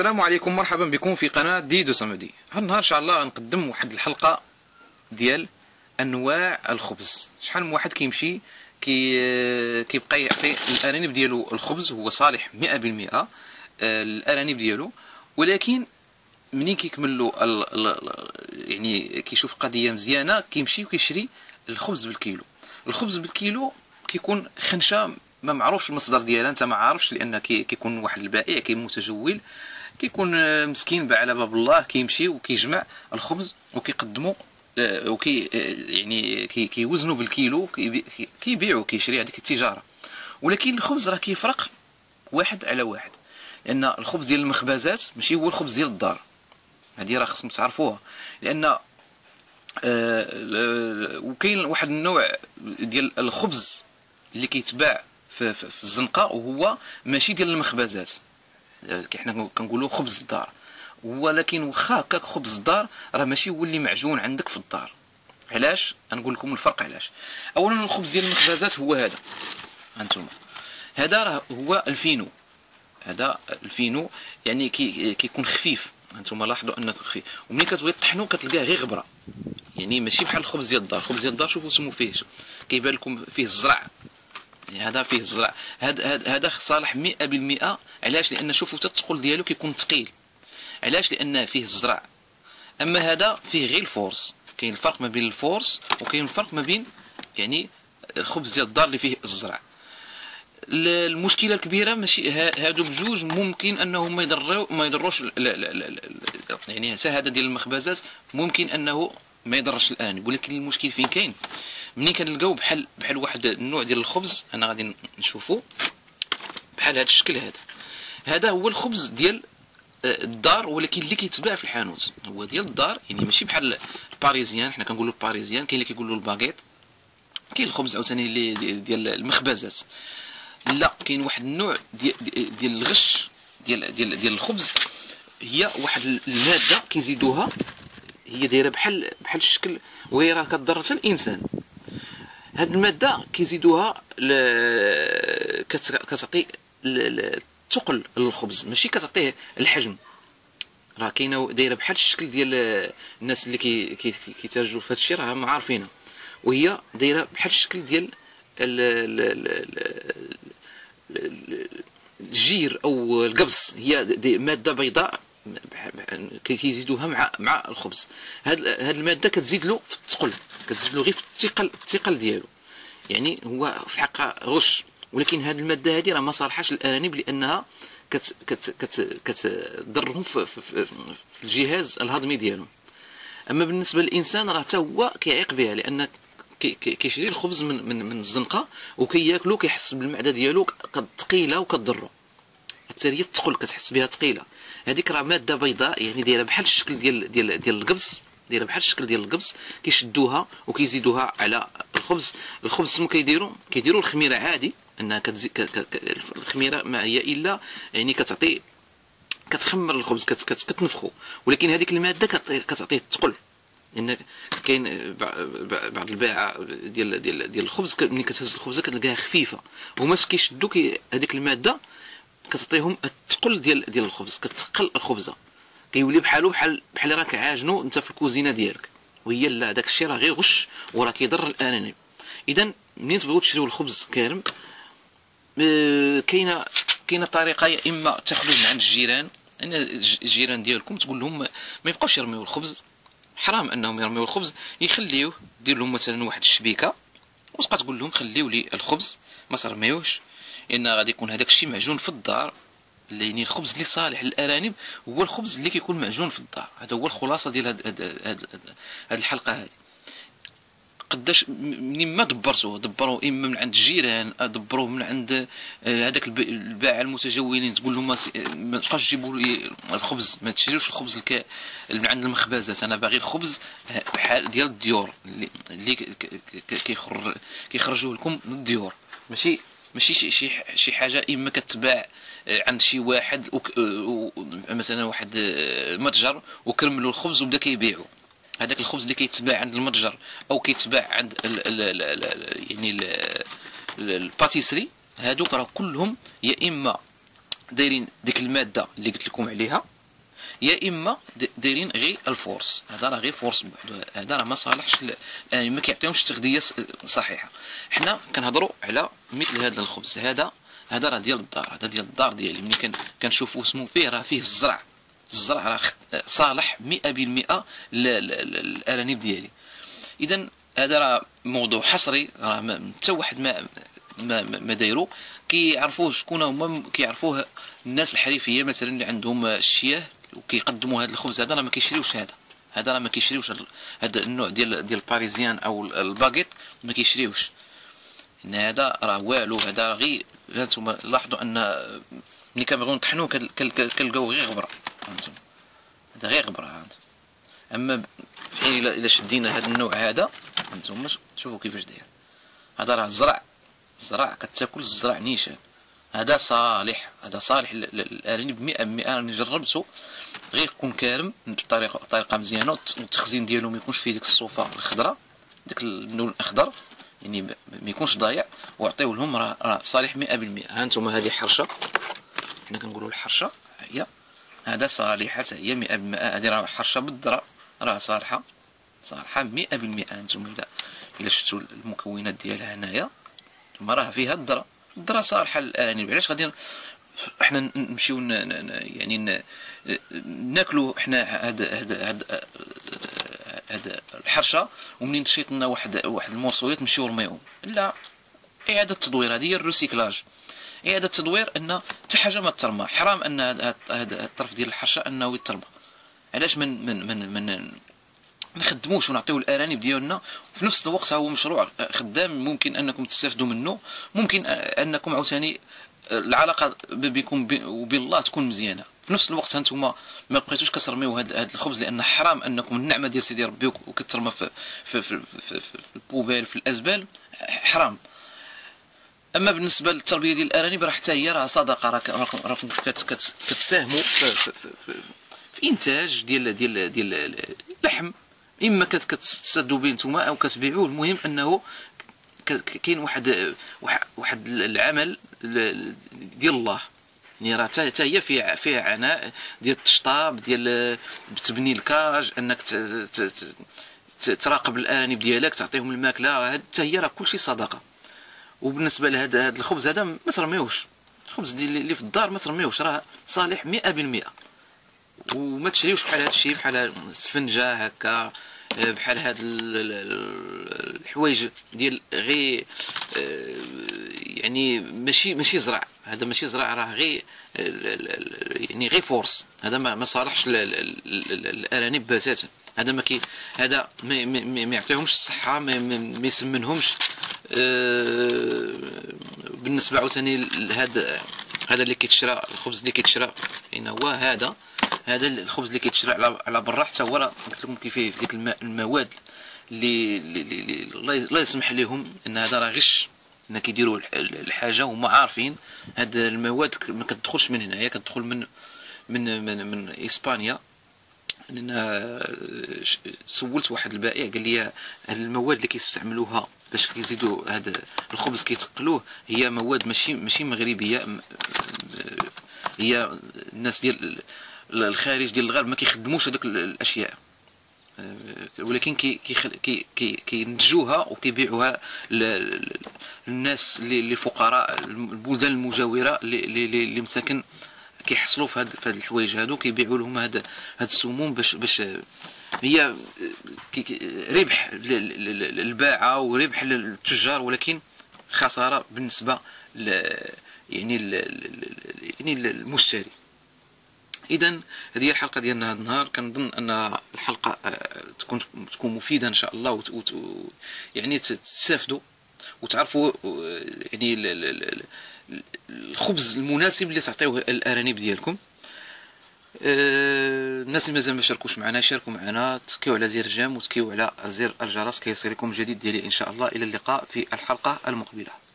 السلام عليكم مرحبا بكم في قناة ديدو صمدي هالنهار إن شاء الله نقدم واحد الحلقة ديال أنواع الخبز. شحال من واحد كيمشي كي كيبقى يعطي الأرانب ديالو الخبز هو صالح 100% آه، الأرانب ديالو. ولكن منين كيكمل له يعني كيشوف قضية مزيانة كيمشي وكيشري الخبز بالكيلو. الخبز بالكيلو كيكون خنشة ما معروفش المصدر ديالها أنت ما عارفش لأن كيكون واحد البائع كي متجول كيكون آه، مسكين على باب الله كيمشي وكيجمع الخبز وكيقدمو آه، وكي آه، يعني كيوزنوا بالكيلو كيبيعوا كيشري هذيك التجارة. ولكن الخبز راه كيفرق واحد على واحد لأن الخبز ديال المخبزات ماشي هو الخبز ديال الدار. هذه راه خصكم تعرفوها. لأن وكاين واحد النوع ديال الخبز اللي كيتباع في الزنقة وهو ماشي ديال المخبزات. حنا كنقولوا خبز الدار. ولكن واخا هكاك خبز الدار راه ماشي هو اللي معجون عندك في الدار. علاش؟ نقول لكم الفرق علاش. اولا الخبز ديال المخبزات هو هذا. أنتم هذا راه هو الفينو. هذا الفينو يعني كي كيكون خفيف. أنتم لاحظوا أنه خفيف. وملي كتبغي تطحنو كتلقاه غير غبرة. يعني ماشي بحال الخبز ديال الدار. الخبز ديال الدار شوفوا سمو فيه. كيبان لكم فيه الزرع. يعني هذا فيه الزرع هذا هذا صالح 100% علاش؟ لأن شوفوا الثقل ديالو كيكون ثقيل علاش؟ لأن فيه الزرع أما هذا فيه غير ال force. كاين الفرق ما بين ال force وكاين الفرق ما بين يعني الخبز ديال الدار اللي فيه الزرع. المشكلة الكبيرة ماشي هادو بجوج ممكن انهم ما يضروا ما يضروش يعني هذا ديال المخبزات ممكن أنه ما يضرش الآن. ولكن المشكل فين كاين؟ ملي كنلقاو بحال بحال واحد النوع ديال الخبز أنا غادي نشوفو. بحال هذا الشكل هذا. هذا هو الخبز ديال آه، الدار ولكن اللي كيتباع في الحانوت. هو ديال الدار يعني ماشي بحال ال parisienne. حنا كنقولوا ال parisienne كاين اللي كيقولوا الباغيت. كاين الخبز عاوتاني اللي ديال المخبزات. لا كاين واحد النوع ديال ديال الغش ديال ديال ديال الخبز. هي واحد المادة كيزيدوها. هي دايرة بحال بحال الشكل وهي راه كضر حتى الإنسان. هاد المادة كيزيدوها ل... كتعطي الثقل للخبز ماشي كتعطيه الحجم. راه كاينة دايرة بحال الشكل ديال الناس اللي كي كيتاجروا في هذا الشيء راه عارفينها. وهي دايرة بحال الشكل ديال الجير أو القبص هي مادة بيضاء كيزيدوها مع مع الخبز. هاد هاد المادة كتزيد له في الثقل كتزيد له غير في الثقل الثقل ديالو. يعني هو في الحقيقة غش. ولكن هاد المادة هذه راه ما صالحاش للارانب لأنها كت كت كت كتضرهم في, في, في, في الجهاز الهضمي ديالهم. أما بالنسبة للإنسان راه حتى هو كيعيق بها لأن كيشري الخبز من من من الزنقة وكياكلو كيحس بالمعدة ديالو ثقيلة وكضرو حتى هي الثقل كتحس بها ثقيلة. هذيك راه مادة بيضاء يعني دايرة بحال الشكل ديال ديال ديال القبص دايره بحال الشكل ديال القبص كيشدوها وكيزيدوها على الخبز. الخبز سمو كيديروا؟ كيديروا الخميرة عادي أنها كتزي الخميرة ما هي إلا يعني كتعطي كتخمر الخبز كت كت كتنفخو. ولكن هذيك المادة كتعطيه الثقل لأن كاين بعض الباعة ديال ديال ديال الخبز ملي كتهز الخبزه كتلقاها خفيفة. هما كيشدوا هذيك المادة كتعطيهم الثقل ديال ديال الخبز كتثقل الخبزة. كيولي بحالو بحال بحال راك عاجنو انت في الكوزينة ديالك. وهي لا داك الشيء راه غير غش وراه كيضر الانانيب اذا منين تبغيو تشريو الخبز كارم؟ آه، كاينة كاينة طريقة يا إما تاخذوه من عند الجيران. ان الجيران ديالكم تقول لهم ما يبقاوش يرميو الخبز. حرام أنهم يرميو الخبز. يخليوه دير لهم مثلا واحد الشبيكة وتبقى تقول لهم خليو لي الخبز ما ترميوش. لأن غادي يكون هذاك الشيء معجون في الدار. يعني الخبز اللي صالح للأرانب هو الخبز اللي كيكون معجون في الدار. هذا هو الخلاصة ديال هذه الحلقة هذه قداش منين ما دبرتوه دبروا إما من عند الجيران دبروه من عند آه، هذاك الباعه المتجولين تقول لهم ما تبقاش تجيبوا لي الخبز ما تشريوش الخبز الك... من عند المخبزات. أنا باغي الخبز بحال ديال الديور اللي كيخر كيخرجوه لكم من الديور. ماشي ماشي شي شي حاجة إما كتباع آه، عند شي واحد آه، مثلا واحد متجر وكرملوا الخبز وبدا كيبيعو. هذاك الخبز اللي كيتباع عند المتجر أو كيتباع عند ال ال ال يعني ال pâtisserie هادوك راه كلهم يا إما دايرين ديك المادة اللي قلت لكم عليها يا إما دايرين غير ال force. هذا راه غير force هذا راه ما صالحش يعني ما كيعطيهمش تغذية صحيحة. حنا كنهضروا على مثل هذا الخبز. هذا هذا راه ديال الدار هذا ديال الدار ديالي. ملي كان كنشوفوا اسمه فيه راه فيه الزرع. الزرع راه صالح 100% للارانب ديالي. إذا هذا راه موضوع حصري راه حتى واحد ما ما ما دايرو. كيعرفوه شكون هما كيعرفوه الناس الحريفية مثلا اللي عندهم الشياه وكيقدموا هذا الخبز. هذا راه ما كيشريوش هذا. هذا راه ما كيشريوش هذا النوع ديال ديال ال parisienne أو الباغيت ما كيشريوش. إن هذا راه والو هذا غير. هانتوما لاحظوا أن ملي كنبغيو نطحنوه كنلقاو غير غبرة. هذا غير غبرة أما في حين إلا شدينا هذا النوع هذا هانتوما شوفوا كيفاش داير. هذا راه الزرع الزرع كتاكل الزرع نيشان. هذا صالح. هذا صالح للارانب 100 100 راني جربته غير يكون كارم بطريقه بطريقة مزيانة والتخزين ديالو ما يكونش فيه ديك الصوفه الخضراء ديك اللون الأخضر. يعني ما يكونش ضايع وعطيو لهم راه راه صالح 100% ها أنتم هذه حرشه حنا كنقولوا الحرشة. هي هذا صالح حتى هي 100% هذه راه حرشة بالذره راه صالحة. صالحة 100% أنتم الا إلا شفتوا المكونات ديالها هنايا. ثم راه فيها الذره الذره صالحة الآن. علاش غادي إحنا نمشيو يعني ناكلوا إحنا هاد هاد هاد هاد الحرشة ومنين تشيط لنا واحد واحد الموصويات نمشيو نرميهم لا إعادة التدوير هذه هي الريسيكلاج. إعادة التدوير أن حتى حاجة ما ترمى حرام أن هذا الطرف ديال الحرشة أنه يترمى. علاش من من من من نخدموش ونعطيو الأرانب ديالنا؟ وفي نفس الوقت هو مشروع خدام ممكن أنكم تستافدوا منه. ممكن أنكم عاوتاني العلاقة بكم وبين الله تكون مزيانة. في نفس الوقت هانتوما ما بقيتوش كترميو هذا الخبز لأن حرام أنكم النعمة ديال سيدي ربي وكترمى في في في, في, في البوبيل في الأزبال حرام. أما بالنسبة للتربية ديال الأرانب راه حتى هي راه صدقه راه راكم كتساهموا في, في, في, في إنتاج ديال ديال ديال اللحم. إما كتسدوا به نتوما أو كتبيعوه. المهم أنه كاين واحد واحد العمل ديال الله. يعني راه حتى هي فيها فيها عناء ديال التشطاب ديال تبني الكاج انك تراقب الأرانب ديالك تعطيهم الماكلة حتى هي راه كلشي صدقة. وبالنسبة لهذا هذا الخبز هذا ما ترميوش الخبز اللي في الدار ما ترميوش راه صالح 100% وما تشريوش بحال هذا الشيء بحال السفنجه هكا بحال هاد الحوايج ديال غير آه، يعني ماشي ماشي زرع. هذا ماشي زرع راه غير يعني غير فورس. هذا ما صالحش الأرانب بتاتا هذا ما كي هذا ما, ما, يعطيهمش الصحة ما, ما, يسمنهمش. آه، بالنسبة عاوتاني لهذا هذا اللي كيتشرى الخبز اللي كيتشرى هو هذا هذا الخبز اللي كيتشرى على على برا. حتى هو قلت لكم كيف ديك المواد اللي الله يسمح لهم إن هذا راه غش. ان كيديروا الحاجة وهم عارفين هاد المواد ما كتدخلش من هنايا كتدخل من من من, من إسبانيا. لأن سولت واحد البائع قال لي هاد المواد اللي كيستعملوها باش كيزيدوا هذا الخبز كيتقلوه هي مواد ماشي ماشي مغربية هي الناس ديال الخارج ديال الغرب ما كيخدموش هذوك الأشياء. ولكن كي كي كي كينتجوها وكيبيعوها للناس اللي فقراء البلدان المجاورة اللي مساكن كيحصلوا في هاد في الحوايج هادو كيبيعوا لهم هاد هاد السموم باش باش هي ربح للباعة وربح للتجار ولكن خسارة بالنسبة يعني يعني المشتري اذا هذه هي الحلقة ديالنا هذا النهار كنظن أن الحلقة آه، تكون تكون مفيدة إن شاء الله وت... يعني تستافدوا وتعرفوا آه، يعني الخبز المناسب اللي تعطيوه الأرانب ديالكم. آه، الناس اللي مازال ما شاركوش معنا شاركوا معنا تكيو على زر جيم وتكيو على زر الجرس كيصير لكم جديد ديالي إن شاء الله. إلى اللقاء في الحلقة المقبلة.